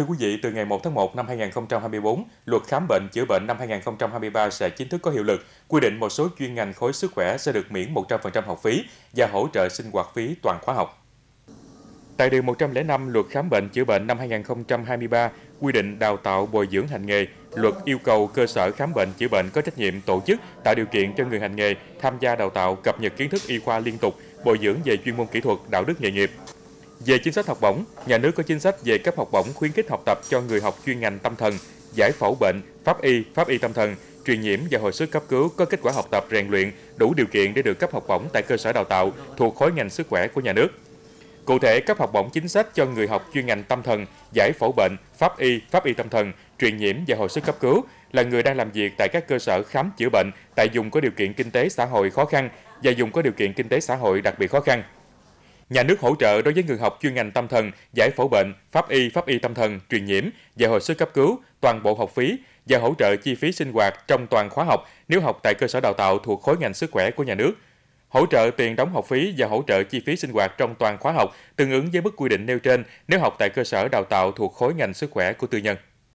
Thưa quý vị, từ ngày 1 tháng 1 năm 2024, luật khám bệnh chữa bệnh năm 2023 sẽ chính thức có hiệu lực, quy định một số chuyên ngành khối sức khỏe sẽ được miễn 100% học phí và hỗ trợ sinh hoạt phí toàn khóa học. Tại Điều 105 Luật Khám bệnh chữa bệnh năm 2023 quy định đào tạo bồi dưỡng hành nghề, luật yêu cầu cơ sở khám bệnh chữa bệnh có trách nhiệm tổ chức tạo điều kiện cho người hành nghề tham gia đào tạo cập nhật kiến thức y khoa liên tục, bồi dưỡng về chuyên môn kỹ thuật, đạo đức nghề nghiệp. Về chính sách học bổng, nhà nước có chính sách về cấp học bổng khuyến khích học tập cho người học chuyên ngành tâm thần, giải phẫu bệnh, pháp y, pháp y tâm thần, truyền nhiễm và hồi sức cấp cứu có kết quả học tập rèn luyện đủ điều kiện để được cấp học bổng tại cơ sở đào tạo thuộc khối ngành sức khỏe của nhà nước. Cụ thể, cấp học bổng chính sách cho người học chuyên ngành tâm thần, giải phẫu bệnh, pháp y, pháp y tâm thần, truyền nhiễm và hồi sức cấp cứu là người đang làm việc tại các cơ sở khám chữa bệnh tại vùng có điều kiện kinh tế xã hội khó khăn và vùng có điều kiện kinh tế xã hội đặc biệt khó khăn. Nhà nước hỗ trợ đối với người học chuyên ngành tâm thần, giải phẫu bệnh, pháp y, pháp y tâm thần, truyền nhiễm và hồi sức cấp cứu toàn bộ học phí và hỗ trợ chi phí sinh hoạt trong toàn khóa học nếu học tại cơ sở đào tạo thuộc khối ngành sức khỏe của nhà nước. Hỗ trợ tiền đóng học phí và hỗ trợ chi phí sinh hoạt trong toàn khóa học tương ứng với mức quy định nêu trên nếu học tại cơ sở đào tạo thuộc khối ngành sức khỏe của tư nhân.